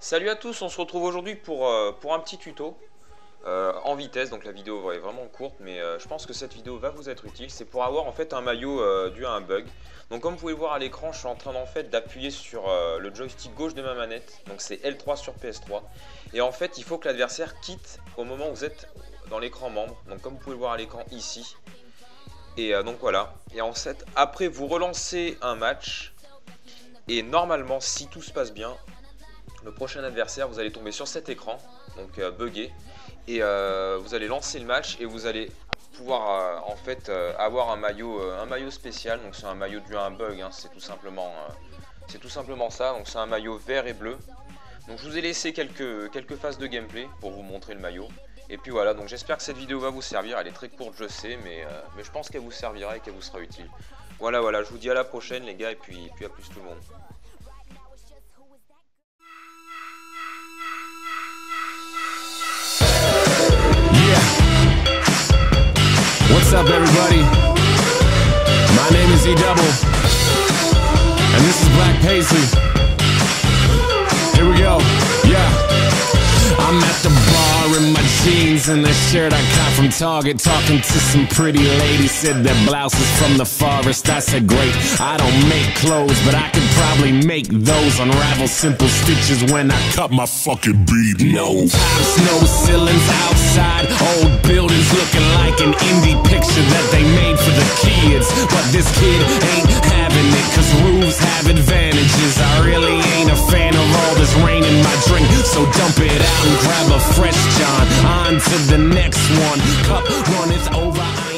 Salut à tous, on se retrouve aujourd'hui pour, euh, un petit tuto euh, en vitesse, donc la vidéo est vraiment courte, mais euh, je pense que cette vidéo va vous être utile. C'est pour avoir en fait un maillot dû à un bug. Donc comme vous pouvez le voir à l'écran, je suis en train en fait d'appuyer sur le joystick gauche de ma manette, donc c'est L3 sur PS3. Et en fait, il faut que l'adversaire quitte au moment où vous êtes dans l'écran membre, donc comme vous pouvez le voir à l'écran ici. Et donc voilà, et en fait, après vous relancez un match, et normalement, si tout se passe bien, le prochain adversaire, vous allez tomber sur cet écran, donc euh, buggé, et euh, vous allez lancer le match et vous allez pouvoir euh, en fait avoir un maillot, un maillot spécial. Donc c'est un maillot dû à un bug, hein. c'est tout simplement, c'est tout simplement ça. Donc c'est un maillot vert et bleu. Donc je vous ai laissé quelques, quelques phases de gameplay pour vous montrer le maillot. Et puis voilà, donc j'espère que cette vidéo va vous servir. Elle est très courte, je sais, mais, mais je pense qu'elle vous servira et qu'elle vous sera utile. Voilà, voilà, je vous dis à la prochaine les gars, et puis, puis à plus tout le monde. What's up, everybody? My name is E Double, and this is Black Paisley. And the shirt I got from Target. Talking to some pretty ladies Said their blouses from the forest. I said, great. I don't make clothes, but I could probably make those. Unravel simple stitches when I cut my fucking beat. No. Tops, no ceilings outside. Old buildings looking like an indie picture that they made for the kids. But this kid ain't having it, cause roofs have advantages. I really ain't a fan of all this rain in my drink. So dump it out and grab a fresh to the next one. Cup runneth over.